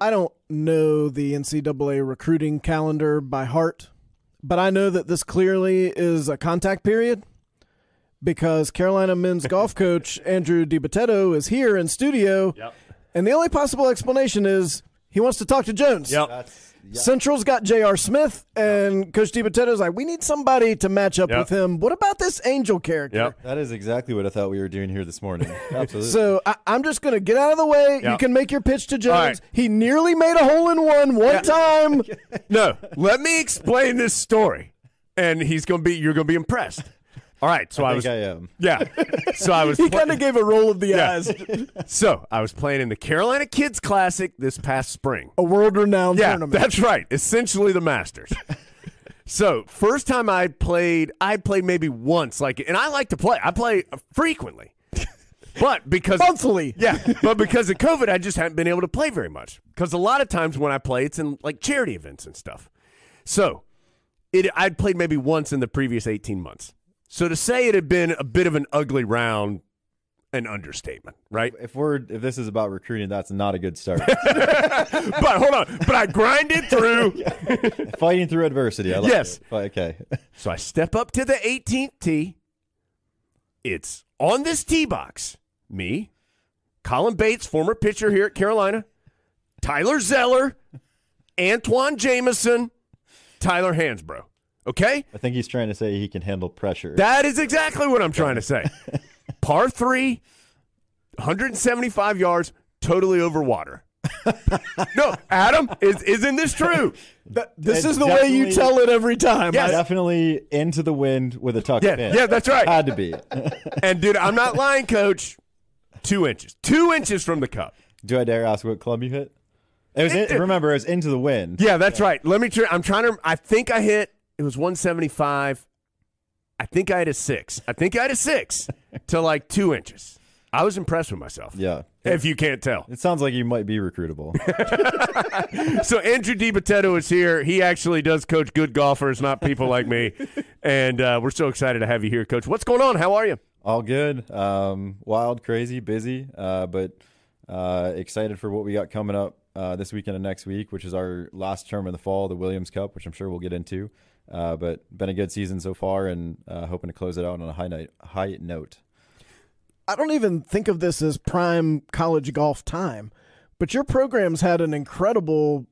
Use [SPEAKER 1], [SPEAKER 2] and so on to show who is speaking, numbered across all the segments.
[SPEAKER 1] I don't know the NCAA recruiting calendar by heart, but I know that this clearly is a contact period because Carolina men's golf coach Andrew DiBitetto is here in studio.
[SPEAKER 2] Yep.
[SPEAKER 1] And the only possible explanation is he wants to talk to Jones.
[SPEAKER 2] Yep.
[SPEAKER 1] Central's got J.R. Smith, and Coach DiBitetto's like, we need somebody to match up
[SPEAKER 2] Yep.
[SPEAKER 1] with him. What about this Angel character?
[SPEAKER 2] Yep.
[SPEAKER 3] That is exactly what I thought we were doing here this morning. Absolutely.
[SPEAKER 1] So I, I'm just going to get out of the way. You can make your pitch to Jones.
[SPEAKER 2] right.
[SPEAKER 1] He nearly made a hole in one one time.
[SPEAKER 2] No, let me explain this story, and he's gonna be. You're gonna be impressed. All right. So I,
[SPEAKER 3] I
[SPEAKER 2] was.
[SPEAKER 3] I am.
[SPEAKER 2] yeah. So I was.
[SPEAKER 1] He
[SPEAKER 2] pla-
[SPEAKER 1] kind of gave a roll of the
[SPEAKER 2] Yeah.
[SPEAKER 1] eyes.
[SPEAKER 2] so I was playing in the Carolina Kids Classic this past spring.
[SPEAKER 1] A world renowned
[SPEAKER 2] Yeah,
[SPEAKER 1] tournament.
[SPEAKER 2] that's right. Essentially the Masters. so first time I played, I played maybe once. Like, and I like to play. I play frequently, but because
[SPEAKER 1] Monthly.
[SPEAKER 2] yeah, but because of COVID, I just haven't been able to play very much. Because a lot of times when I play, it's in like charity events and stuff. So it, I'd played maybe once in the previous eighteen months. So to say it had been a bit of an ugly round, an understatement, right?
[SPEAKER 3] If we're if this is about recruiting, that's not a good start.
[SPEAKER 2] but hold on, but I grinded through.
[SPEAKER 3] Fighting through adversity. I like
[SPEAKER 2] Yes.
[SPEAKER 3] it. Okay.
[SPEAKER 2] So I step up to the 18th tee. It's on this tee box. Me, Colin Bates, former pitcher here at Carolina, Tyler Zeller, Antawn Jamison, Tyler Hansbrough. Okay?
[SPEAKER 3] I think he's trying to say he can handle pressure.
[SPEAKER 2] That is exactly what I'm trying to say. Par three, 175 yards, totally over water. no, Adam, is, isn't this true?
[SPEAKER 1] Th- this
[SPEAKER 3] It's
[SPEAKER 1] is the way you tell it every time.
[SPEAKER 2] Yes.
[SPEAKER 3] Definitely into the wind with a tuck
[SPEAKER 2] Yeah,
[SPEAKER 3] pin.
[SPEAKER 2] yeah, that's right.
[SPEAKER 3] Had to be.
[SPEAKER 2] And dude, I'm not lying, coach. Two inches. Two inches from the cup.
[SPEAKER 3] Do I dare ask what club you hit? It was in, remember it was into the wind.
[SPEAKER 2] Yeah, that's right. Let me try. I'm trying to. I think I hit. It was 175. I think I had a six. I think I had a six to like two inches. I was impressed with myself.
[SPEAKER 3] Yeah.
[SPEAKER 2] If you can't tell.
[SPEAKER 3] It sounds like you might be recruitable.
[SPEAKER 2] So Andrew DiBitetto is here. He actually does coach good golfers, not people like me. And uh, we're so excited to have you here, Coach. What's going on? How are you?
[SPEAKER 3] All good. Um, wild, crazy, busy, uh, but uh, excited for what we got coming up uh, this weekend and next week, which is our last term in the fall, the Williams Cup, which I'm sure we'll get into. Uh, but been a good season so far, and uh, hoping to close it out on a high night, high note.
[SPEAKER 1] I don't even think of this as prime college golf time, but your program's had an incredible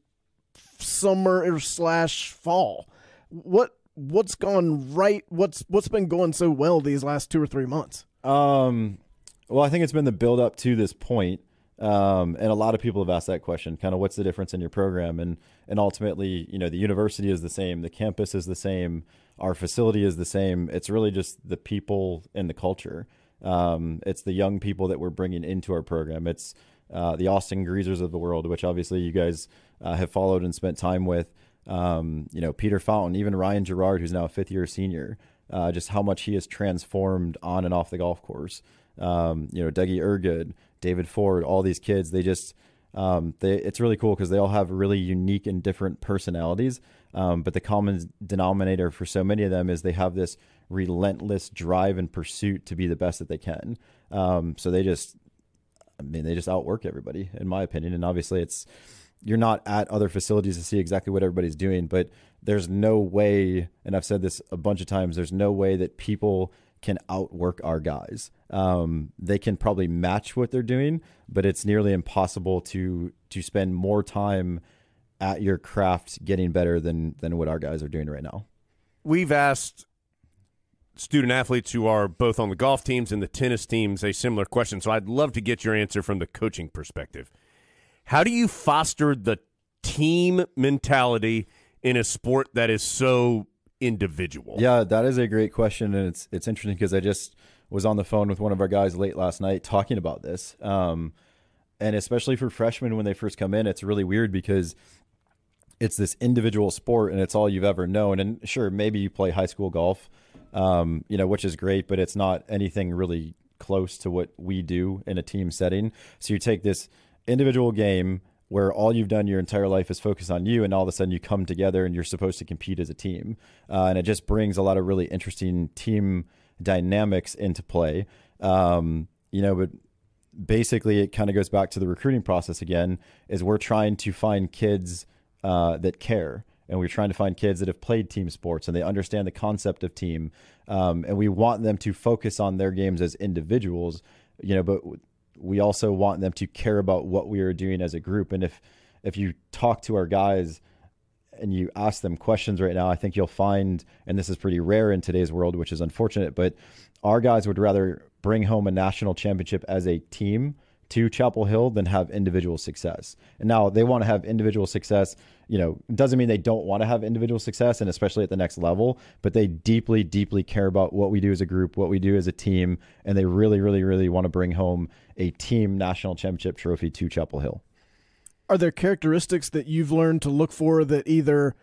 [SPEAKER 1] summer slash fall. What what's gone right? What's what's been going so well these last two or three months?
[SPEAKER 3] Um, well, I think it's been the build up to this point. Um, and a lot of people have asked that question, kind of what's the difference in your program? And, and ultimately, you know, the university is the same, the campus is the same, our facility is the same. It's really just the people and the culture. Um, it's the young people that we're bringing into our program. It's, uh, the Austin Greasers of the world, which obviously you guys uh, have followed and spent time with. Um, you know, Peter Fountain, even Ryan Gerard, who's now a fifth year senior, uh, just how much he has transformed on and off the golf course. Um, you know, Dougie Ergood, David Ford, all these kids, they just, um, they, it's really cool because they all have really unique and different personalities. Um, but the common denominator for so many of them is they have this relentless drive and pursuit to be the best that they can. Um, so they just, I mean, they just outwork everybody, in my opinion. And obviously, it's you're not at other facilities to see exactly what everybody's doing, but there's no way, and I've said this a bunch of times, there's no way that people can outwork our guys. Um, they can probably match what they're doing, but it's nearly impossible to to spend more time at your craft getting better than than what our guys are doing right now.
[SPEAKER 2] We've asked student athletes who are both on the golf teams and the tennis teams a similar question. So I'd love to get your answer from the coaching perspective. How do you foster the team mentality in a sport that is so individual?
[SPEAKER 3] Yeah, that is a great question, and it's it's interesting because I just was on the phone with one of our guys late last night talking about this. Um, and especially for freshmen when they first come in, it's really weird because it's this individual sport and it's all you've ever known. And sure, maybe you play high school golf, um, you know, which is great, but it's not anything really close to what we do in a team setting. So you take this individual game where all you've done your entire life is focus on you, and all of a sudden you come together and you're supposed to compete as a team, uh, and it just brings a lot of really interesting team dynamics into play. Um, you know, but basically it kind of goes back to the recruiting process again is we're trying to find kids uh, that care. And we're trying to find kids that have played team sports and they understand the concept of team. Um, and we want them to focus on their games as individuals you know but we also want them to care about what we are doing as a group. And if if you talk to our guys and you ask them questions right now i think you'll find and this is pretty rare in today's world which is unfortunate but our guys would rather bring home a national championship as a team to Chapel Hill than have individual success. And now they want to have individual success. You know, doesn't mean they don't want to have individual success, and especially at the next level, but they deeply, deeply care about what we do as a group, what we do as a team, and they really, really, really want to bring home a team national championship trophy to Chapel Hill.
[SPEAKER 1] Are there characteristics that you've learned to look for that either,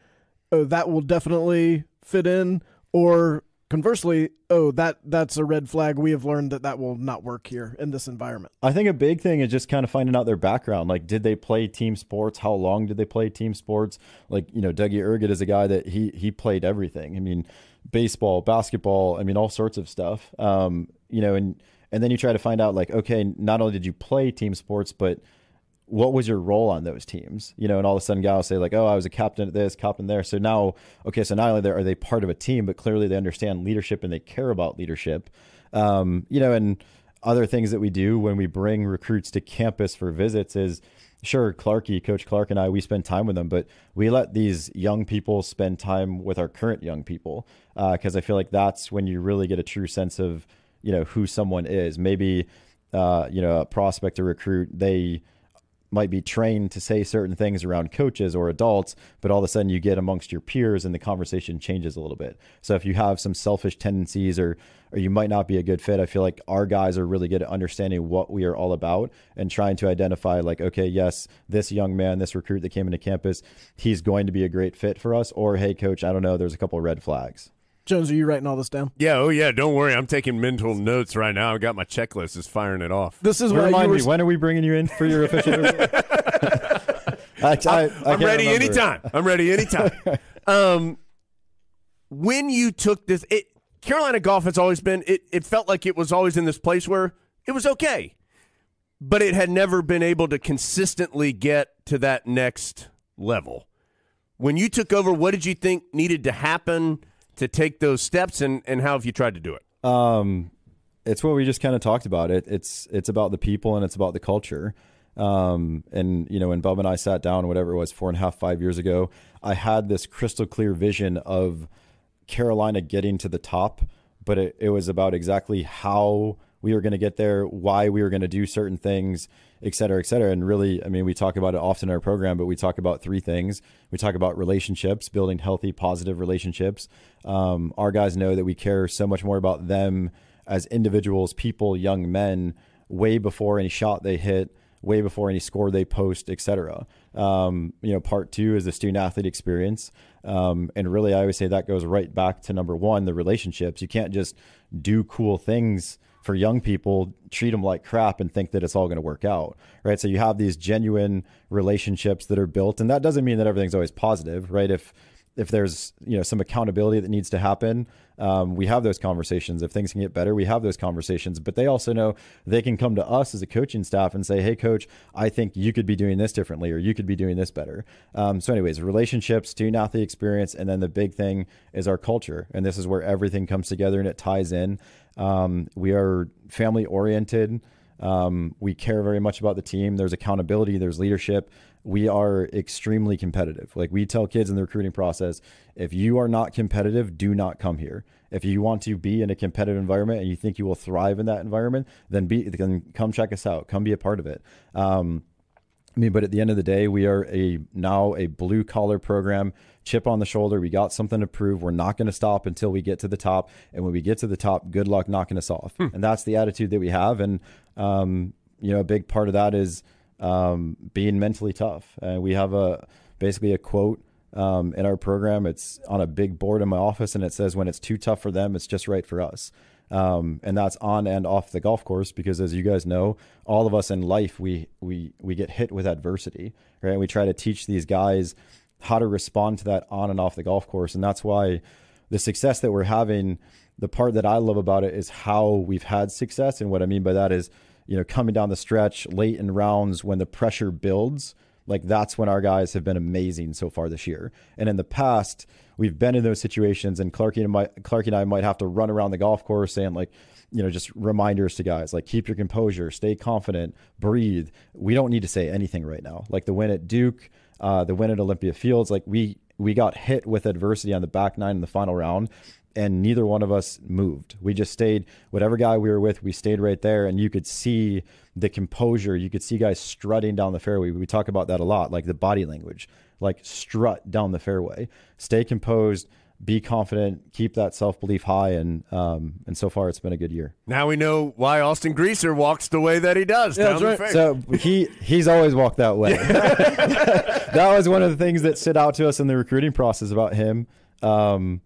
[SPEAKER 1] oh, that will definitely fit in, or conversely, oh, that that's a red flag. We have learned that that will not work here in this environment.
[SPEAKER 3] I think a big thing is just kind of finding out their background. Like, did they play team sports? How long did they play team sports? Like, you know, Dougie Ergood is a guy that he he played everything. I mean, baseball, basketball. I mean, all sorts of stuff. Um, you know, and and then you try to find out like, okay, not only did you play team sports, but what was your role on those teams? You know, and all of a sudden guys say like, oh, I was a captain at this, captain there. So now, okay, so not only are they part of a team, but clearly they understand leadership and they care about leadership. Um, you know, and other things that we do when we bring recruits to campus for visits is sure Clarky, Coach Clark and I, we spend time with them, but we let these young people spend time with our current young people because uh, I feel like that's when you really get a true sense of you know who someone is. Maybe uh, you know a prospect or recruit they might be trained to say certain things around coaches or adults, but all of a sudden you get amongst your peers and the conversation changes a little bit. So if you have some selfish tendencies or or you might not be a good fit, I feel like our guys are really good at understanding what we are all about and trying to identify like, okay, yes, this young man, this recruit that came into campus, he's going to be a great fit for us, or hey, coach, I don't know, there's a couple red flags.
[SPEAKER 1] Jones, are you writing all this down?
[SPEAKER 2] Yeah, oh yeah. Don't worry, I'm taking mental notes right now. I've got my checklist, is firing it off.
[SPEAKER 1] This is why
[SPEAKER 3] Remind
[SPEAKER 1] you were
[SPEAKER 3] me, when are we bringing you in for your official? I, I, I
[SPEAKER 2] I'm
[SPEAKER 3] can't
[SPEAKER 2] ready
[SPEAKER 3] remember.
[SPEAKER 2] anytime. I'm ready anytime. um, when you took this, it, Carolina golf has always been. It, it felt like it was always in this place where it was okay, but it had never been able to consistently get to that next level. When you took over, what did you think needed to happen to take those steps, and, and how have you tried to do it?
[SPEAKER 3] Um, it's what we just kind of talked about. It it's it's about the people and it's about the culture. Um, and you know, when Bob and I sat down, whatever it was, four and a half, five years ago, I had this crystal clear vision of Carolina getting to the top, but it, it was about exactly how we were going to get there, why we were going to do certain things, et cetera, et cetera. And really, I mean, we talk about it often in our program, but we talk about three things. We talk about relationships, building healthy, positive relationships. Um, our guys know that we care so much more about them as individuals, people, young men, way before any shot they hit, way before any score they post, et cetera. Um, you know, part two is the student athlete experience. Um, and really, I always say that goes right back to number one, the relationships. You can't just do cool things for young people, treat them like crap and think that it's all going to work out. Right. So you have these genuine relationships that are built. And that doesn't mean that everything's always positive, right? If, if there's you know some accountability that needs to happen, um, we have those conversations. If things can get better, we have those conversations. But they also know they can come to us as a coaching staff and say, "Hey, coach, I think you could be doing this differently, or you could be doing this better." Um, so, anyways, relationships, student athlete experience, and then the big thing is our culture, and this is where everything comes together and it ties in. Um, we are family oriented. Um, we care very much about the team. There's accountability. There's leadership. We are extremely competitive. Like we tell kids in the recruiting process, if you are not competitive, do not come here. If you want to be in a competitive environment and you think you will thrive in that environment, then be then come check us out. Come be a part of it. Um, I mean, but at the end of the day, we are a now a blue collar program, chip on the shoulder. We got something to prove. We're not going to stop until we get to the top. And when we get to the top, good luck knocking us off.
[SPEAKER 2] Hmm.
[SPEAKER 3] And that's the attitude that we have. And um, you know, a big part of that is um, being mentally tough. Uh, we have a basically a quote um, in our program. It's on a big board in my office, and it says, "When it's too tough for them, it's just right for us." Um, and that's on and off the golf course because, as you guys know, all of us in life we we we get hit with adversity, right? We try to teach these guys how to respond to that on and off the golf course, and that's why the success that we're having. The part that I love about it is how we've had success, and what I mean by that is you know, coming down the stretch late in rounds when the pressure builds, like that's when our guys have been amazing so far this year. And in the past, we've been in those situations, and Clarky and, my, Clarky and I might have to run around the golf course saying like, you know, just reminders to guys like keep your composure, stay confident, breathe. We don't need to say anything right now. Like the win at Duke, uh, the win at Olympia Fields, like we we got hit with adversity on the back nine in the final round, and neither one of us moved. We just stayed, whatever guy we were with, we stayed right there. And you could see the composure. You could see guys strutting down the fairway. We talk about that a lot, like the body language, like strut down the fairway. Stay composed, be confident, keep that self belief high, and um, and so far it's been a good year.
[SPEAKER 2] Now we know why Austin Greaser walks the way that he does
[SPEAKER 1] Yeah,
[SPEAKER 2] down
[SPEAKER 1] that's
[SPEAKER 2] the
[SPEAKER 1] right.
[SPEAKER 2] fairway.
[SPEAKER 3] So he he's always walked that way. that was one of the things that stood out to us in the recruiting process about him. Um,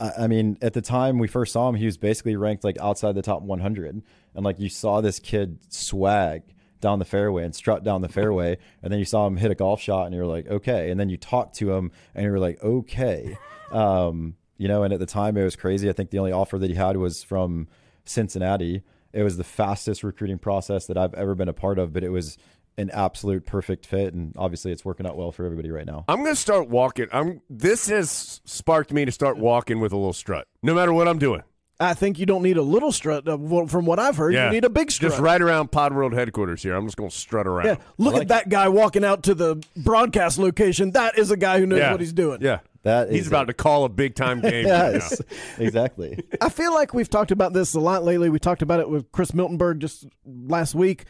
[SPEAKER 3] I, mean, at the time we first saw him, he was basically ranked like outside the top 100, and like you saw this kid swag down the fairway and strut down the fairway, and then you saw him hit a golf shot, and you're like, okay, and then you talked to him, and you were like, okay, um, you know. And at the time, it was crazy. I think the only offer that he had was from Cincinnati. It was the fastest recruiting process that I've ever been a part of, but it was an absolute perfect fit, and obviously, it's working out well for everybody right now.
[SPEAKER 2] I'm going to start walking. I'm. This has sparked me to start walking with a little strut, no matter what I'm doing.
[SPEAKER 1] I think you don't need a little strut. Uh, well, from what I've heard, you need a big strut.
[SPEAKER 2] Just right around Pod World headquarters here. I'm just going to strut around.
[SPEAKER 1] Yeah, look
[SPEAKER 3] like
[SPEAKER 1] at that guy walking out to the broadcast location. That is a guy who knows
[SPEAKER 2] Yeah.
[SPEAKER 1] what he's doing.
[SPEAKER 2] Yeah.
[SPEAKER 3] That
[SPEAKER 2] He's about
[SPEAKER 3] it.
[SPEAKER 2] to call a big time game.
[SPEAKER 3] Yes, exactly.
[SPEAKER 1] I feel like we've talked about this a lot lately. We talked about it with Chris Miltenberg just last week.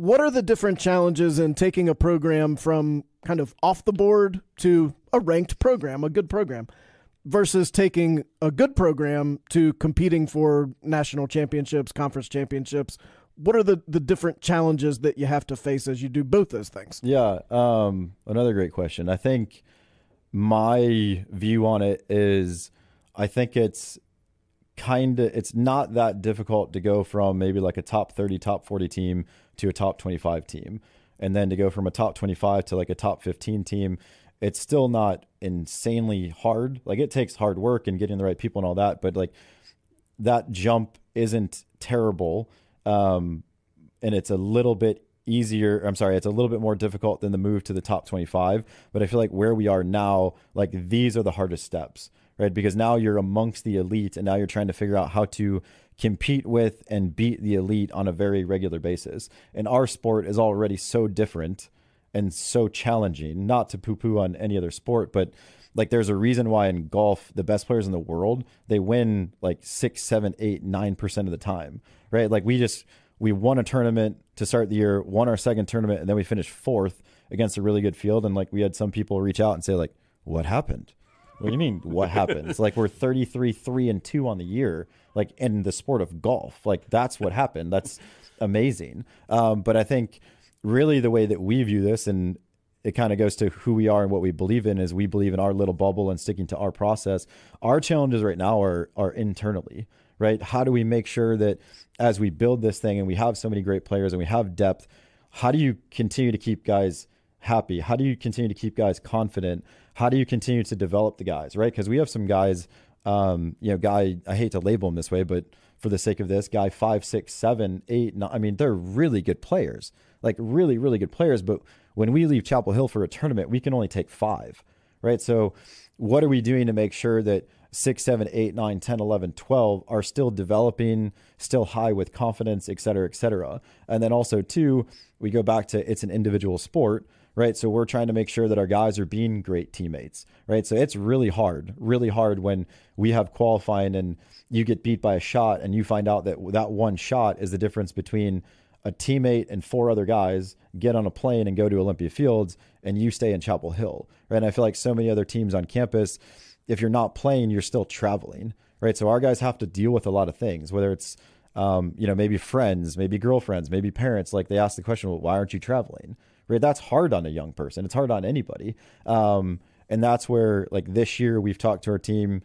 [SPEAKER 1] What are the different challenges in taking a program from kind of off the board to a ranked program, a good program, versus taking a good program to competing for national championships, conference championships? What are the, the different challenges that you have to face as you do both those things?
[SPEAKER 3] Yeah. Um, another great question. I think my view on it is I think it's kind of it's not that difficult to go from maybe like a top 30 top 40 team to a top 25 team and then to go from a top 25 to like a top 15 team it's still not insanely hard. Like it takes hard work and getting the right people and all that but like that jump isn't terrible um, and it's a little bit easier i'm sorry it's a little bit more difficult than the move to the top 25 but i feel like where we are now like these are the hardest steps right? Because now you're amongst the elite and now you're trying to figure out how to compete with and beat the elite on a very regular basis. And our sport is already so different and so challenging not to poo-poo on any other sport but like there's a reason why in golf the best players in the world they win like six seven eight nine percent of the time right? Like we just we won a tournament to start the year won our second tournament and then we finished fourth against a really good field. And like we had some people reach out and say like what happened what do you mean what happened it's like we're 33 3 and 2 on the year like in the sport of golf. Like that's what happened. That's amazing. Um, but i think really the way that we view this and it kind of goes to who we are and what we believe in is we believe in our little bubble and sticking to our process. Our challenges right now are are internally right? How do we make sure that as we build this thing and we have so many great players and we have depth how do you continue to keep guys happy? How do you continue to keep guys confident how do you continue to develop the guys right? Because we have some guys um you know guy i hate to label him this way but for the sake of this guy five six seven eight nine i mean they're really good players like really really good players. But when we leave chapel hill for a tournament we can only take five right? So what are we doing to make sure that 6 7 8 10 11 12 are still developing still high with confidence et cetera et cetera? And then also two we go back to it's an individual sport right so we're trying to make sure that our guys are being great teammates right so it's really hard really hard when we have qualifying and you get beat by a shot and you find out that that one shot is the difference between a teammate and four other guys get on a plane and go to Olympia Fields and you stay in Chapel Hill, right? And I feel like so many other teams on campus, if you're not playing, you're still traveling, right? So our guys have to deal with a lot of things, whether it's, um, you know, maybe friends, maybe girlfriends, maybe parents. Like they ask the question, well, why aren't you traveling? Right? That's hard on a young person. It's hard on anybody. Um, and that's where, like this year, we've talked to our team.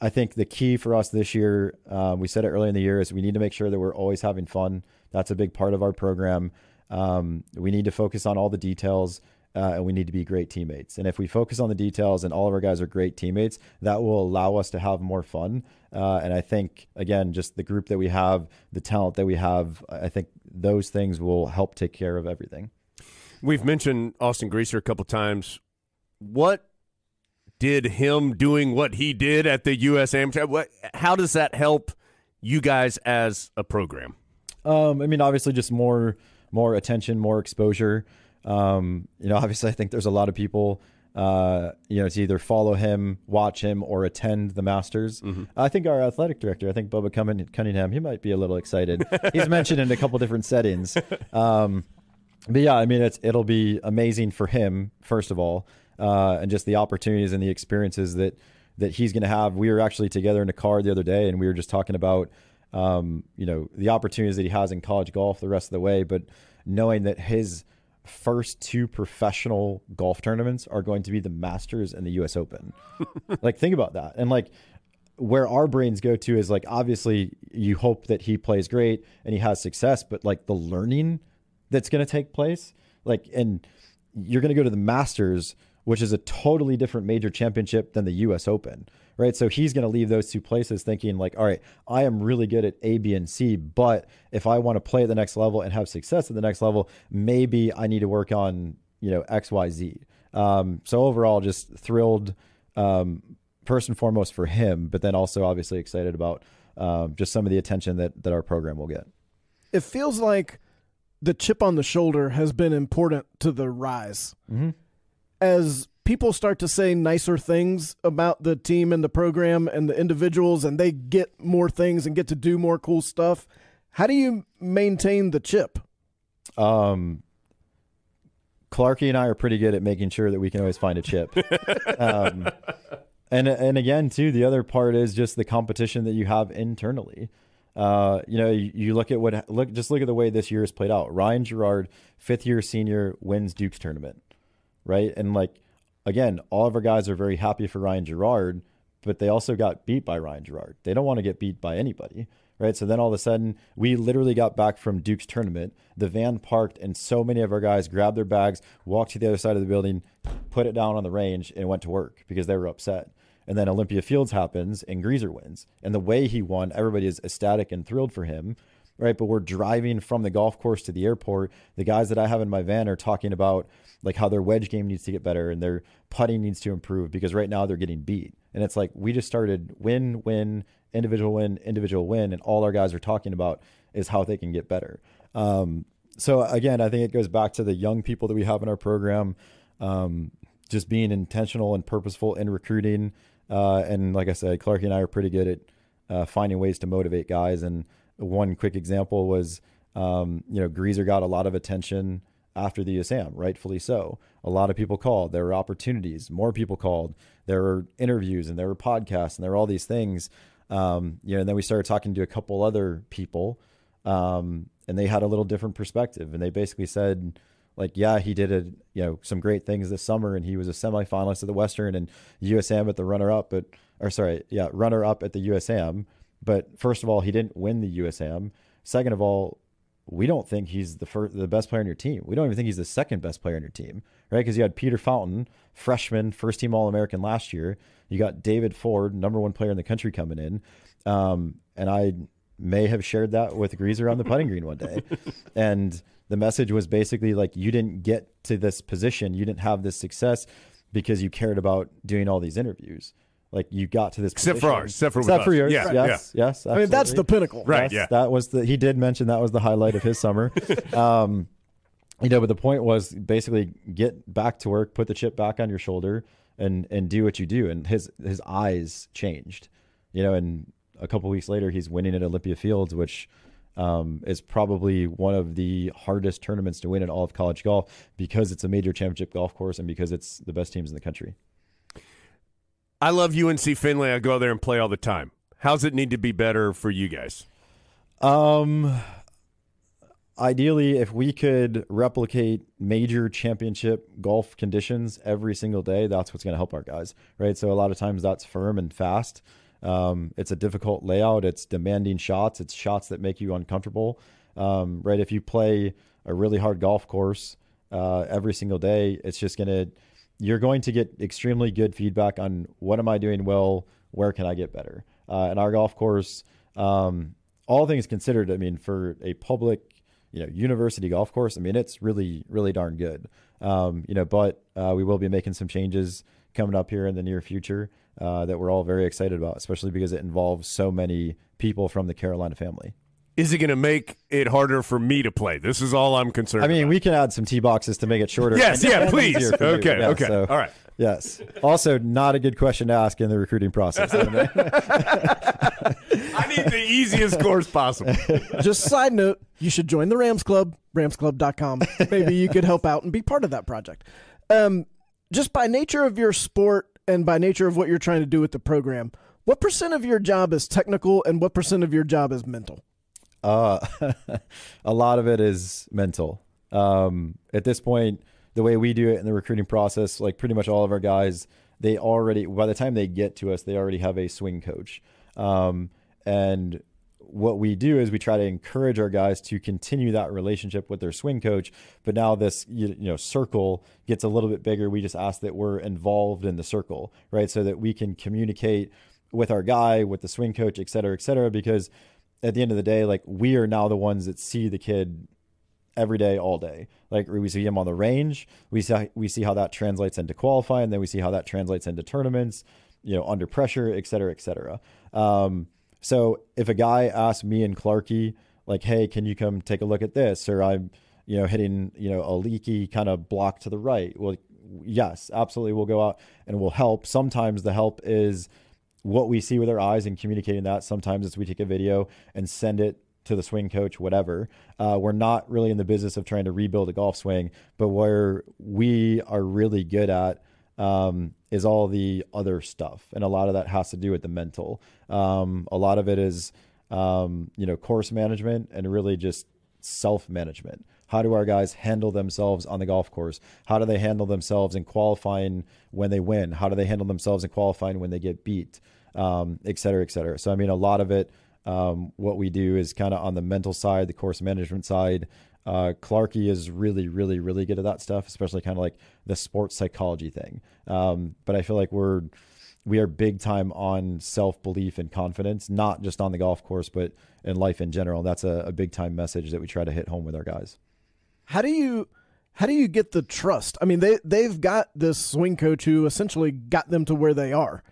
[SPEAKER 3] I think the key for us this year, um, we said it earlier in the year, is we need to make sure that we're always having fun. That's a big part of our program. Um, we need to focus on all the details uh, and we need to be great teammates. And if we focus on the details and all of our guys are great teammates, that will allow us to have more fun. Uh, and I think, again, just the group that we have, the talent that we have, I think those things will help take care of everything.
[SPEAKER 2] We've mentioned Austin Greaser a couple times. What did him doing what he did at the U.S. Amateur? What, how does that help you guys as a program?
[SPEAKER 3] Um, I mean, obviously, just more more attention, more exposure. Um, you know, obviously, I think there's a lot of people. Uh, you know, to either follow him, watch him, or attend the Masters. Mm-hmm. I think our athletic director, I think Bubba Cunningham, he might be a little excited. He's mentioned in a couple different settings. Um, but yeah, I mean, it's it'll be amazing for him first of all, uh, and just the opportunities and the experiences that that he's going to have. We were actually together in a car the other day, and we were just talking about, um, you know, the opportunities that he has in college golf the rest of the way, but knowing that his first two professional golf tournaments are going to be the Masters and the US Open. like think about that. And like where our brains go to is like obviously you hope that he plays great and he has success, but like the learning that's going to take place, like and you're going to go to the Masters, which is a totally different major championship than the US Open right? So he's going to leave those two places thinking like, all right, I am really good at A, B, and C, but if I want to play at the next level and have success at the next level, maybe I need to work on you know X, Y, Z. Um, so overall, just thrilled, um, first and foremost for him, but then also obviously excited about um, just some of the attention that that our program will get.
[SPEAKER 1] It feels like the chip on the shoulder has been important to the rise. Mm-hmm. As people start to say nicer things about the team and the program and the individuals and they get more things and get to do more cool stuff how do you maintain the chip um
[SPEAKER 3] clarky and i are pretty good at making sure that we can always find a chip um, and and again too the other part is just the competition that you have internally uh, you know, you, you, look at what look just look at the way this year has played out. Ryan Gerard, fifth year senior, wins Duke's tournament, right? And like again, all of our guys are very happy for Ryan Gerard, but they also got beat by Ryan Gerard. They don't want to get beat by anybody, right? So then all of a sudden, we literally got back from Duke's tournament. The van parked, and so many of our guys grabbed their bags, walked to the other side of the building, put it down on the range, and went to work because they were upset. And then Olympia Fields happens, and Greaser wins. And the way he won, everybody is ecstatic and thrilled for him right? But we're driving from the golf course to the airport. The guys that I have in my van are talking about like how their wedge game needs to get better and their putting needs to improve because right now they're getting beat. And it's like we just started win, win, individual win, individual win, and all our guys are talking about is how they can get better. Um, so again, I think it goes back to the young people that we have in our program, um, just being intentional and purposeful in recruiting. Uh, and like I said, Clark and I are pretty good at uh, finding ways to motivate guys. And one quick example was, um, you know, Greaser got a lot of attention after the USAM, rightfully so. A lot of people called. There were opportunities. More people called. There were interviews and there were podcasts and there were all these things. Um, you know, and then we started talking to a couple other people, um, and they had a little different perspective. And they basically said, like, yeah, he did a, you know some great things this summer, and he was a semifinalist at the Western and USAM at the runner up, but or sorry, yeah, runner up at the USAM. But first of all, he didn't win the USAM. Second of all, we don't think he's the first, the best player on your team. We don't even think he's the second best player on your team, right? Because you had Peter Fountain, freshman, first team All American last year. You got David Ford, number one player in the country, coming in. Um, and I may have shared that with Greaser on the putting green one day. And the message was basically like, you didn't get to this position, you didn't have this success because you cared about doing all these interviews like you got to this
[SPEAKER 2] except
[SPEAKER 3] position.
[SPEAKER 2] for ours except for,
[SPEAKER 3] except for yours
[SPEAKER 2] yeah,
[SPEAKER 3] yes yeah. yes
[SPEAKER 1] absolutely. i mean that's the pinnacle
[SPEAKER 2] right yes, yeah
[SPEAKER 3] that was the he did mention that was the highlight of his summer um you know but the point was basically get back to work put the chip back on your shoulder and and do what you do and his his eyes changed you know and a couple weeks later he's winning at olympia fields which um, is probably one of the hardest tournaments to win in all of college golf because it's a major championship golf course and because it's the best teams in the country.
[SPEAKER 2] I love UNC Finley. I go there and play all the time. How's it need to be better for you guys?
[SPEAKER 3] Um, ideally, if we could replicate major championship golf conditions every single day, that's what's going to help our guys, right? So a lot of times that's firm and fast. Um, it's a difficult layout. It's demanding shots. It's shots that make you uncomfortable, um, right? If you play a really hard golf course uh, every single day. It's just gonna you're going to get extremely good feedback on what am I doing well, where can I get better. Uh, and our golf course, um, all things considered, I mean, for a public, you know, university golf course, I mean, it's really, really darn good. Um, you know, but uh, we will be making some changes coming up here in the near future uh, that we're all very excited about, especially because it involves so many people from the Carolina family.
[SPEAKER 2] Is it going to make it harder for me to play? This is all I'm concerned.
[SPEAKER 3] I mean,
[SPEAKER 2] about.
[SPEAKER 3] we can add some tee boxes to make it shorter.
[SPEAKER 2] Yes,
[SPEAKER 3] and-
[SPEAKER 2] yeah,
[SPEAKER 3] and
[SPEAKER 2] please.
[SPEAKER 3] easier for you.
[SPEAKER 2] Okay,
[SPEAKER 3] Yeah,
[SPEAKER 2] okay,
[SPEAKER 3] so-
[SPEAKER 2] all right.
[SPEAKER 3] Yes. Also, not a good question to ask in the recruiting process.
[SPEAKER 2] I need the easiest course possible.
[SPEAKER 1] Just side note, you should join the Rams Club, ramsclub.com. Maybe you could help out and be part of that project. Um, just by nature of your sport and by nature of what you're trying to do with the program, what percent of your job is technical and what percent of your job is mental?
[SPEAKER 3] Uh, a lot of it is mental. Um, at this point, the way we do it in the recruiting process, like pretty much all of our guys, they already by the time they get to us, they already have a swing coach. Um, and what we do is we try to encourage our guys to continue that relationship with their swing coach. But now this you, know circle gets a little bit bigger. We just ask that we're involved in the circle, right, so that we can communicate with our guy, with the swing coach, et cetera, et cetera. Because at the end of the day, like we are now the ones that see the kid every day, all day. Like we see him on the range, we see we see how that translates into qualifying, and then we see how that translates into tournaments, you know, under pressure, et cetera, et cetera. Um, so if a guy asks me and Clarky, like, "Hey, can you come take a look at this?" or I'm, you know, hitting, you know, a leaky kind of block to the right. Well, yes, absolutely, we'll go out and we'll help. Sometimes the help is what we see with our eyes and communicating that. Sometimes it's we take a video and send it to the swing coach, whatever. Uh, we're not really in the business of trying to rebuild a golf swing, but where we are really good at um, is all the other stuff, and a lot of that has to do with the mental. Um, a lot of it is, um, you know, course management and really just self management. How do our guys handle themselves on the golf course? How do they handle themselves in qualifying when they win? How do they handle themselves in qualifying when they get beat? Um, et cetera, et cetera. So, I mean, a lot of it, um, what we do is kind of on the mental side, the course management side. Uh, Clarky is really, really, really good at that stuff, especially kind of like the sports psychology thing. Um, but I feel like we're we are big time on self belief and confidence, not just on the golf course, but in life in general. That's a, a big time message that we try to hit home with our guys.
[SPEAKER 1] How do you how do you get the trust? I mean, they they've got this swing coach who essentially got them to where they are.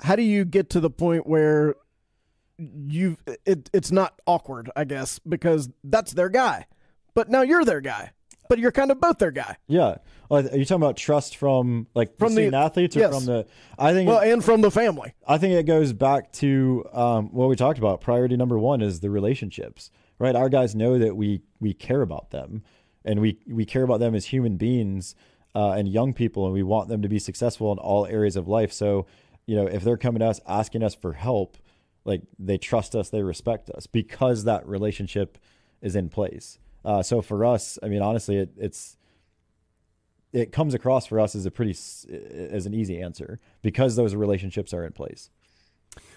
[SPEAKER 1] How do you get to the point where you it it's not awkward, I guess, because that's their guy. But now you're their guy. But you're kind of both their guy.
[SPEAKER 3] Yeah. Are you talking about trust from like
[SPEAKER 1] From the-
[SPEAKER 3] the athletes or
[SPEAKER 1] yes.
[SPEAKER 3] from the? I think
[SPEAKER 1] Well, and from the family.
[SPEAKER 3] I think it goes back to um, what we talked about. Priority number one is the relationships, right? Our guys know that we we care about them, and we we care about them as human beings uh, and young people, and we want them to be successful in all areas of life. So, you know, if they're coming to us asking us for help, like they trust us, they respect us because that relationship is in place. Uh, so for us, I mean, honestly, it, it's it comes across for us as a pretty as an easy answer because those relationships are in place.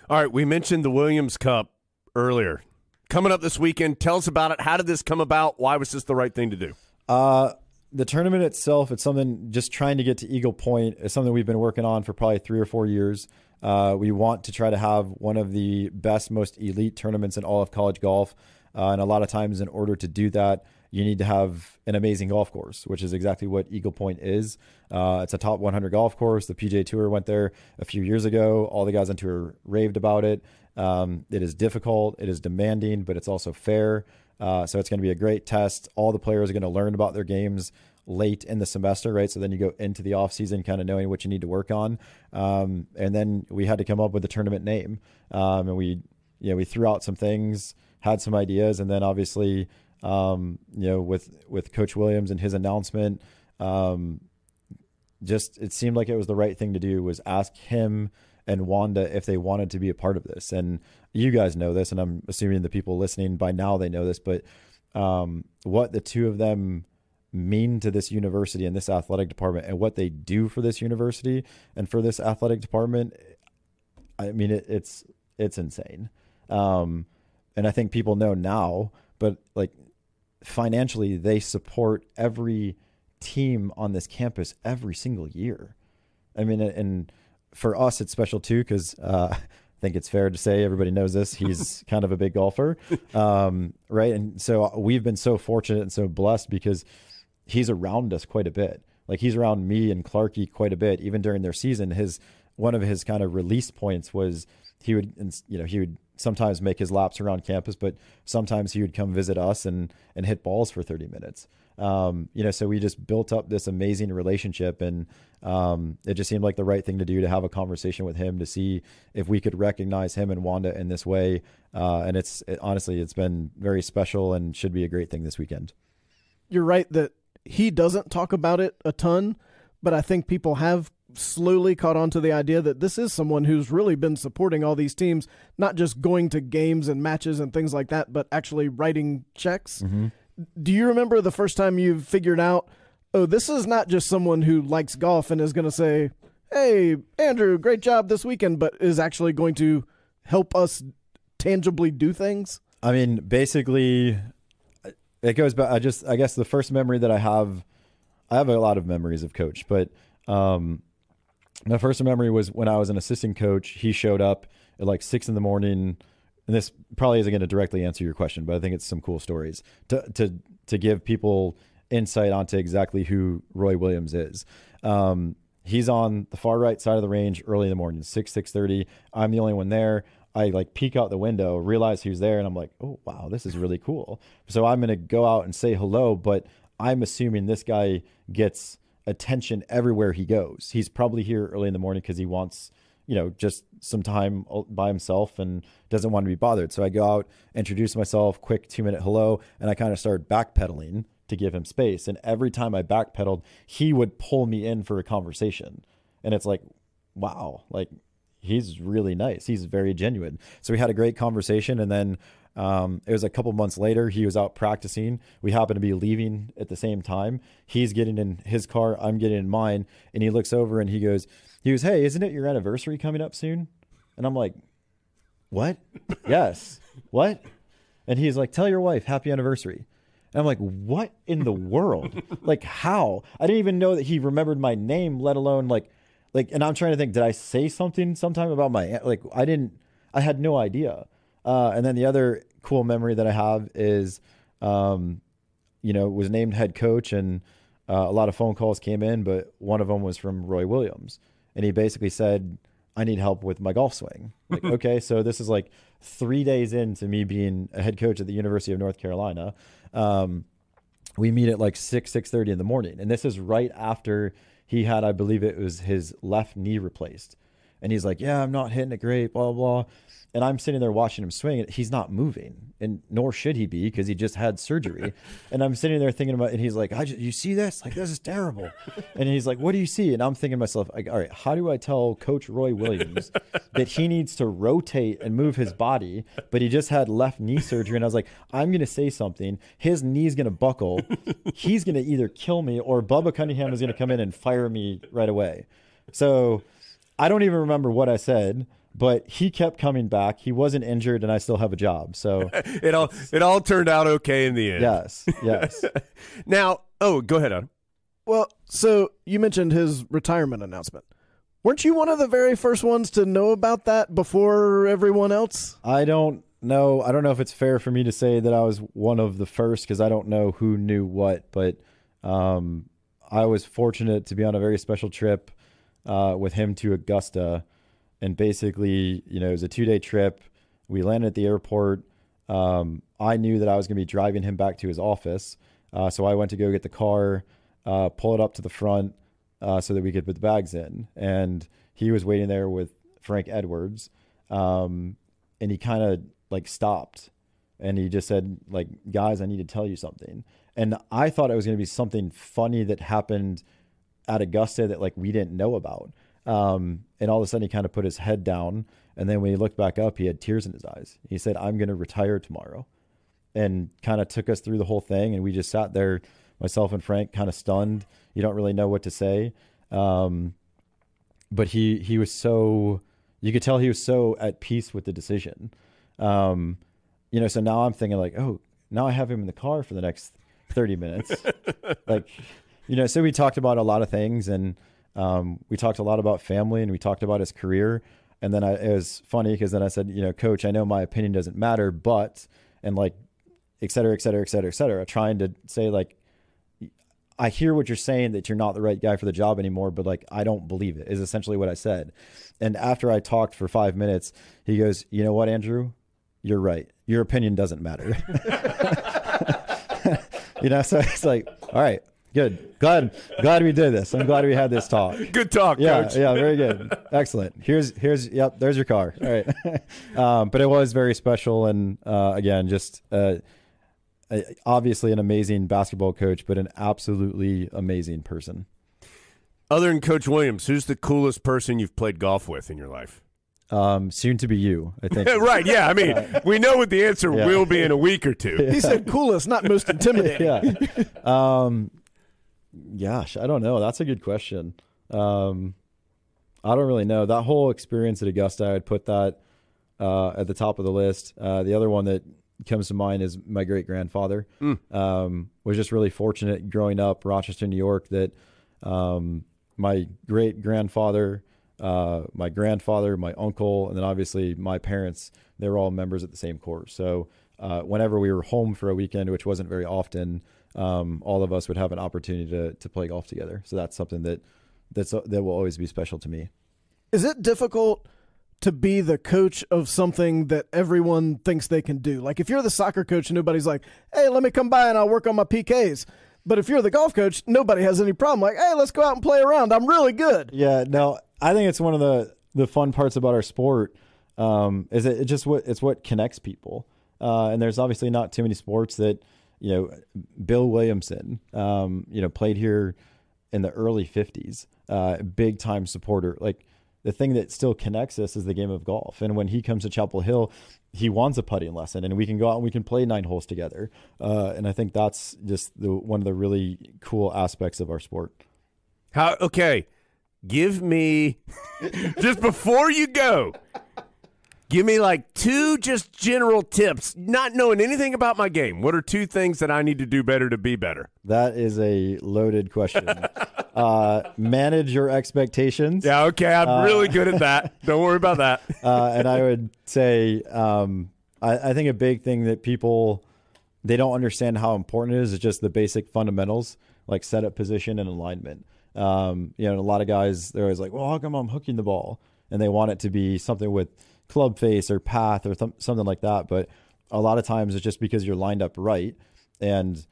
[SPEAKER 2] All right, we mentioned the Williams Cup earlier. Coming up this weekend, tell us about it. How did this come about? Why was this the right thing to do?
[SPEAKER 3] Uh, the tournament itself, it's something just trying to get to Eagle Point is something we've been working on for probably three or four years. Uh, we want to try to have one of the best, most elite tournaments in all of college golf. Uh, and a lot of times, in order to do that, you need to have an amazing golf course, which is exactly what Eagle Point is. Uh, it's a top 100 golf course. The PGA Tour went there a few years ago. All the guys on tour raved about it. Um, it is difficult, it is demanding, but it's also fair. Uh, so it's going to be a great test. All the players are going to learn about their games late in the semester, right? So then you go into the off season kind of knowing what you need to work on. Um, and then we had to come up with a tournament name, um, and we, you know, we threw out some things, had some ideas, and then obviously, um, you know, with with Coach Williams and his announcement, um, just it seemed like it was the right thing to do was ask him and Wanda if they wanted to be a part of this. And you guys know this, and I'm assuming the people listening by now they know this, but um, what the two of them mean to this university and this athletic department and what they do for this university and for this athletic department, I mean it, it's it's insane. Um, and I think people know now, but like financially they support every team on this campus every single year. I mean, and for us, it's special too because uh, I think it's fair to say everybody knows this. He's kind of a big golfer, um, right? And so we've been so fortunate and so blessed because he's around us quite a bit. Like he's around me and Clarky quite a bit, even during their season. His one of his kind of release points was he would, you know, he would sometimes make his laps around campus, but sometimes he would come visit us and and hit balls for 30 minutes. Um, you know, so we just built up this amazing relationship, and um, it just seemed like the right thing to do to have a conversation with him to see if we could recognize him and Wanda in this way. Uh, and it's it, honestly, it's been very special and should be a great thing this weekend.
[SPEAKER 1] You're right that he doesn't talk about it a ton, but I think people have slowly caught on to the idea that this is someone who's really been supporting all these teams, not just going to games and matches and things like that, but actually writing checks. Mm-hmm. Do you remember the first time you figured out, oh, this is not just someone who likes golf and is going to say, hey, Andrew, great job this weekend, but is actually going to help us tangibly do things?
[SPEAKER 3] I mean, basically, it goes back. I just, I guess the first memory that I have, I have a lot of memories of coach, but um, my first memory was when I was an assistant coach. He showed up at like six in the morning, and this probably isn't going to directly answer your question, but I think it's some cool stories to to to give people insight onto exactly who Roy Williams is. Um, he's on the far right side of the range early in the morning, six six thirty. I'm the only one there. I like peek out the window, realize who's there, and I'm like, oh wow, this is really cool. So I'm gonna go out and say hello, but I'm assuming this guy gets attention everywhere he goes. He's probably here early in the morning because he wants, you know, just some time by himself and doesn't want to be bothered. So I go out, introduce myself, quick two minute hello, and I kind of start backpedaling to give him space. And every time I backpedaled, he would pull me in for a conversation. And it's like, wow, like he's really nice. He's very genuine. So we had a great conversation. And then um, it was a couple months later. He was out practicing. We happened to be leaving at the same time. He's getting in his car. I'm getting in mine. And he looks over and he goes, he goes, Hey, isn't it your anniversary coming up soon? And I'm like, What? yes. What? And he's like, Tell your wife happy anniversary. And I'm like, What in the world? like, how? I didn't even know that he remembered my name, let alone like, like, and I'm trying to think, did I say something sometime about my, like, I didn't, I had no idea. Uh, and then the other cool memory that I have is, um, you know, was named head coach, and uh, a lot of phone calls came in, but one of them was from Roy Williams, and he basically said, "I need help with my golf swing." Like, okay, so this is like three days into me being a head coach at the University of North Carolina. Um, we meet at like six six thirty in the morning, and this is right after he had, I believe, it was his left knee replaced, and he's like, "Yeah, I'm not hitting it great," blah blah. blah and I'm sitting there watching him swing, and he's not moving, and nor should he be because he just had surgery. and I'm sitting there thinking about, and he's like, I just, "You see this? Like this is terrible." and he's like, "What do you see?" And I'm thinking to myself, like, "All right, how do I tell Coach Roy Williams that he needs to rotate and move his body, but he just had left knee surgery?" And I was like, "I'm going to say something. His knee's going to buckle. He's going to either kill me or Bubba Cunningham is going to come in and fire me right away." So I don't even remember what I said but he kept coming back. He wasn't injured, and I still have a job. So
[SPEAKER 2] it all it all turned out okay in the end.
[SPEAKER 3] Yes, yes.
[SPEAKER 2] now, oh, go ahead, Adam.
[SPEAKER 1] Well, so you mentioned his retirement announcement. Weren't you one of the very first ones to know about that before everyone else?
[SPEAKER 3] I don't know. I don't know if it's fair for me to say that I was one of the first because I don't know who knew what, but um, I was fortunate to be on a very special trip uh, with him to Augusta and basically, you know, it was a two day trip. We landed at the airport. Um, I knew that I was going to be driving him back to his office, uh, so I went to go get the car, uh, pull it up to the front uh, so that we could put the bags in. And he was waiting there with Frank Edwards, um, and he kind of like stopped, and he just said, like, guys, I need to tell you something. And I thought it was going to be something funny that happened at Augusta that like we didn't know about. Um, and all of a sudden, he kind of put his head down. And then when he looked back up, he had tears in his eyes. He said, I'm going to retire tomorrow. And kind of took us through the whole thing. And we just sat there, myself and Frank, kind of stunned. You don't really know what to say. Um, but he, he was so, you could tell he was so at peace with the decision. Um, you know, so now I'm thinking, like, oh, now I have him in the car for the next 30 minutes. like, you know, so we talked about a lot of things, and um, we talked a lot about family, and we talked about his career. And then I, it was funny because then I said, you know, coach, I know my opinion doesn't matter, but and like, et cetera, et cetera, et cetera, et cetera, trying to say like, I hear what you're saying that you're not the right guy for the job anymore, but like I don't believe it is essentially what I said. And after I talked for five minutes, he goes, "You know what, Andrew? You're right. Your opinion doesn't matter." you know, so it's like, all right, good, glad, glad we did this. I'm glad we had this talk.
[SPEAKER 2] Good talk,
[SPEAKER 3] Yeah,
[SPEAKER 2] coach.
[SPEAKER 3] yeah, very good, excellent. Here's, here's, yep, there's your car. All right, um, but it was very special, and uh, again, just. Uh, uh, obviously an amazing basketball coach, but an absolutely amazing person.
[SPEAKER 2] Other than Coach Williams, who's the coolest person you've played golf with in your life?
[SPEAKER 3] Um, soon to be you, I think.
[SPEAKER 2] right. Yeah. I mean, we know what the answer
[SPEAKER 3] Yeah.
[SPEAKER 2] will be in a week or two.
[SPEAKER 1] He said coolest, not most intimidating.
[SPEAKER 3] yeah. Um, gosh, I don't know. That's a good question. Um, I don't really know. That whole experience at Augusta, I would put that uh, at the top of the list. Uh, the other one that comes to mind is my great grandfather. Um, was just really fortunate growing up Rochester, New York, that um, my great grandfather, uh, my grandfather, my uncle, and then obviously my parents, they were all members at the same course. So uh, whenever we were home for a weekend, which wasn't very often, um, all of us would have an opportunity to to play golf together. So that's something that that's that will always be special to me.
[SPEAKER 1] Is it difficult to be the coach of something that everyone thinks they can do? Like if you're the soccer coach and nobody's like, "Hey, let me come by and I'll work on my PKs." But if you're the golf coach, nobody has any problem. Like, "Hey, let's go out and play around. I'm really good."
[SPEAKER 3] Yeah, no, I think it's one of the the fun parts about our sport um, is it, it just what it's what connects people. Uh, and there's obviously not too many sports that you know. Bill Williamson, um, you know, played here in the early '50s. Uh, big time supporter. Like the thing that still connects us is the game of golf. And when he comes to Chapel Hill, he wants a putting lesson, and we can go out and we can play nine holes together. Uh, and I think that's just the one of the really cool aspects of our sport.
[SPEAKER 2] How? Okay. Give me just before you go. Give me like two just general tips, not knowing anything about my game. What are two things that I need to do better to be better?
[SPEAKER 3] That is a loaded question. uh, manage your expectations.
[SPEAKER 2] Yeah, okay. I'm really good at that. Don't worry about that.
[SPEAKER 3] Uh, and I would say, um, I, I think a big thing that people they don't understand how important it is is just the basic fundamentals like setup, position, and alignment. Um, you know, a lot of guys they're always like, "Well, how come I'm hooking the ball?" And they want it to be something with club face or path or th- something like that. But a lot of times it's just because you're lined up right, and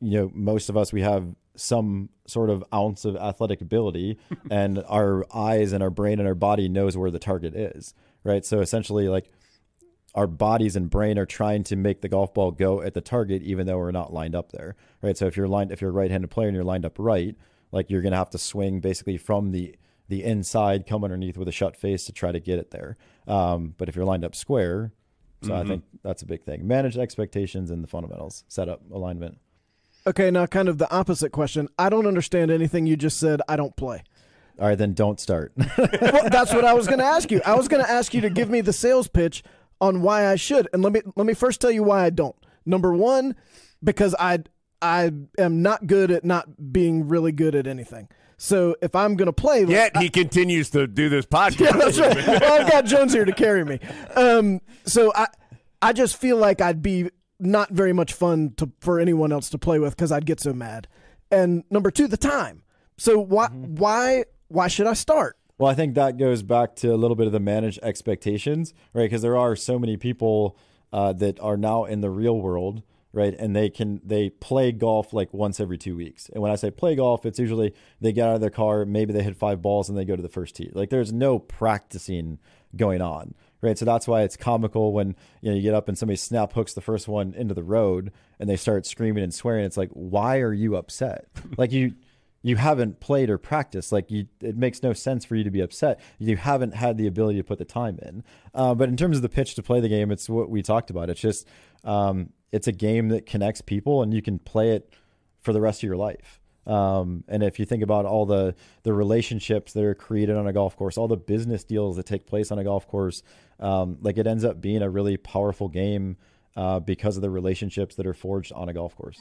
[SPEAKER 3] you know, most of us we have some sort of ounce of athletic ability, and our eyes and our brain and our body knows where the target is, right? So essentially, like our bodies and brain are trying to make the golf ball go at the target even though we're not lined up there right so if you're lined if you're a right-handed player and you're lined up right like you're going to have to swing basically from the the inside come underneath with a shut face to try to get it there um, but if you're lined up square so i think that's a big thing manage expectations and the fundamentals setup alignment
[SPEAKER 1] Okay, now kind of the opposite question. I don't understand anything you just said. I don't play.
[SPEAKER 3] all right then don't start
[SPEAKER 1] well, that's what I was going to ask you. I was going to ask you to give me the sales pitch on why I should, and let me let me first tell you why I don't. Number one, because I I am not good at not being really good at anything. So if I'm going to play,
[SPEAKER 2] Yet he continues to do this podcast.
[SPEAKER 1] Yeah, that's right. Well, I've got Jones here to carry me. Um, so I I just feel like I'd be not very much fun to for anyone else to play with because I'd get so mad. And number two, the time. So why why why should I start?
[SPEAKER 3] Well, I think that goes back to a little bit of the managed expectations, right? Because there are so many people uh, that are now in the real world, right? And they can they play golf like once every two weeks. And when I say play golf, it's usually they get out of their car, maybe they hit five balls, and they go to the first tee. Like there's no practicing going on, right? So that's why it's comical when you know you get up and somebody snap hooks the first one into the road, and they start screaming and swearing. It's like, why are you upset? like you you haven't played or practiced. Like you, it makes no sense for you to be upset. You haven't had the ability to put the time in. Uh, but in terms of the pitch to play the game, it's what we talked about. It's just um, it's a game that connects people, and you can play it for the rest of your life. Um, and if you think about all the the relationships that are created on a golf course, all the business deals that take place on a golf course, um, like it ends up being a really powerful game uh, because of the relationships that are forged on a golf course.